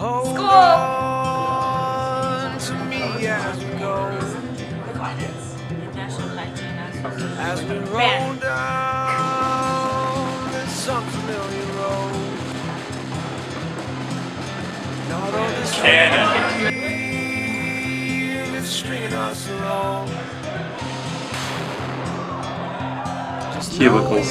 Hold School. on to me as we go, as we roll Band. down some familiar road. And although this wave is stringing us along, just know Cubicles.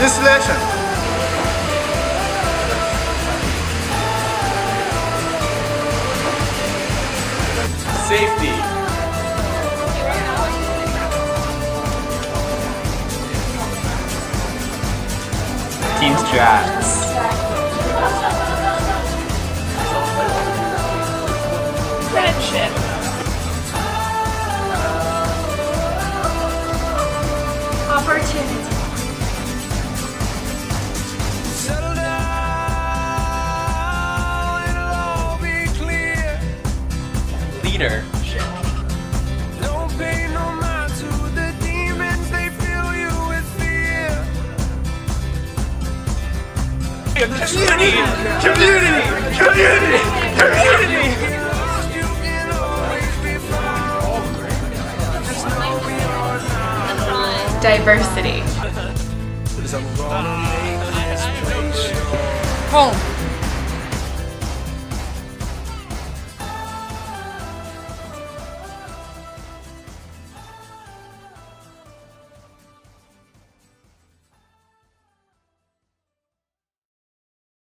Installation. Safety. Team strats. Leader. Don't pay no mind to the demons, they fill you with fear. Community. Community. Community. Community. Get lost, you can always be found. Just know you're not Diversity. Cause I'm gonna make this place your Home.